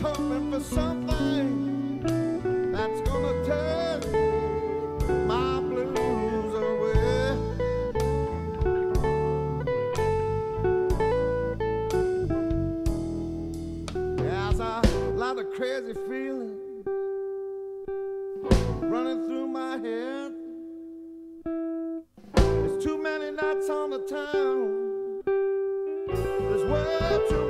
hoping for something that's gonna take my blues away. There's a lot of crazy feelings running through my head. There's too many nights on the town. There's way too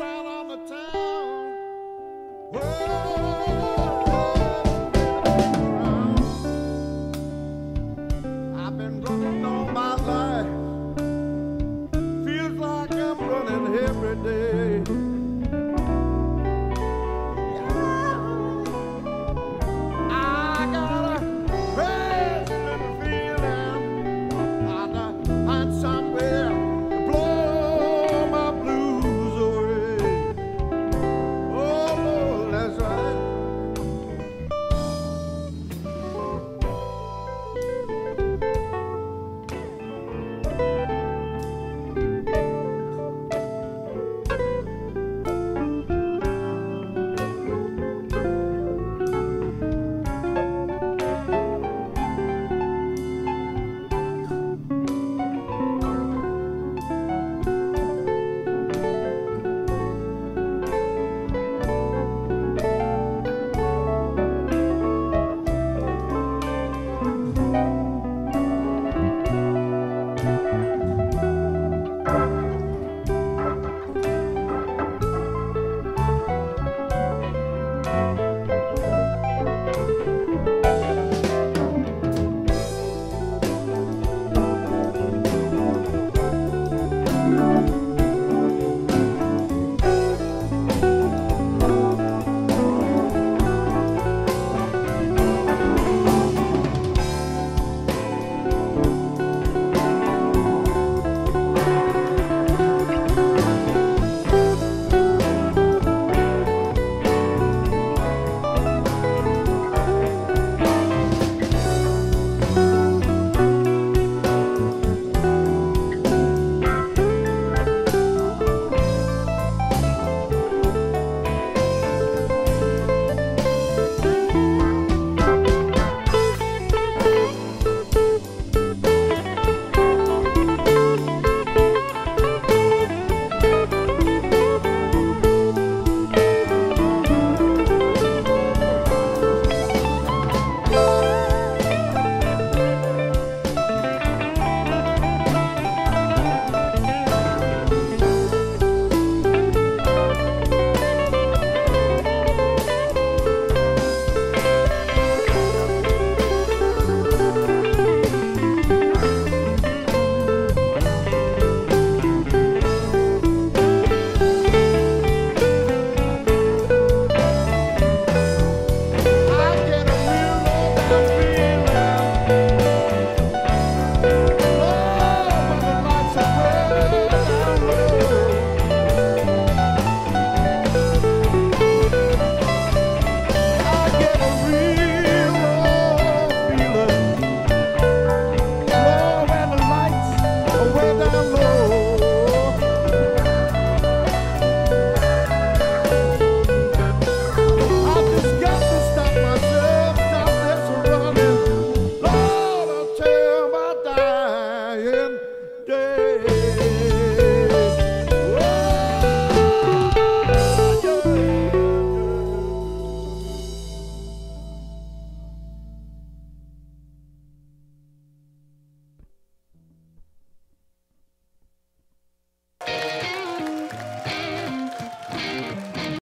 on the town. I've been running all my life. Feels like I'm running every day.